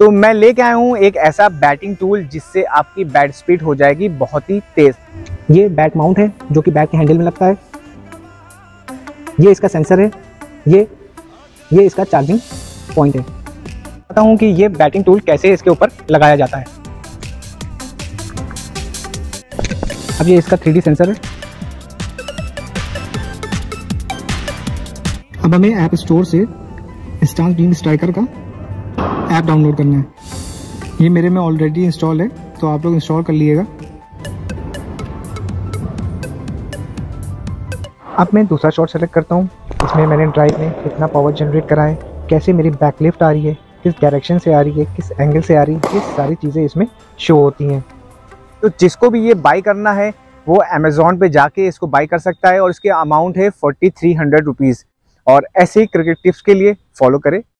तो मैं लेके आया हूँ एक ऐसा बैटिंग टूल जिससे आपकी बैट स्पीड हो जाएगी बहुत ही तेज। ये बैट माउंट है, जो कि बैट के हैंडल में लगता है। ये इसका सेंसर है। ये ये इसका चार्जिंग पॉइंट है। बताता हूँ कि ये बैटिंग टूल कैसे इसके ऊपर लगाया जाता है। अब ये इसका थ्री सेंसर है। अब हमें ऐप स्टोर से स्टांस बीम स्ट्राइकर का ऐप डाउनलोड करना है। ये मेरे में ऑलरेडी इंस्टॉल है तो आप लोग इंस्टॉल कर लीजिएगा। अब मैं दूसरा शॉट सेलेक्ट करता हूँ। इसमें मैंने ड्राइव में कितना पावर जनरेट करा है, कैसे मेरी बैक लिफ्ट आ रही है, किस डायरेक्शन से आ रही है, किस एंगल से आ रही है, ये सारी चीज़ें इसमें शो होती हैं। तो जिसको भी ये बाई करना है, वो अमेज़ोन पे जाके इसको बाई कर सकता है और इसके अमाउंट है फोर्टी थ्री हंड्रेड रुपीज़ और ऐसे ही क्रिकेट टिप्स के लिए फॉलो करें।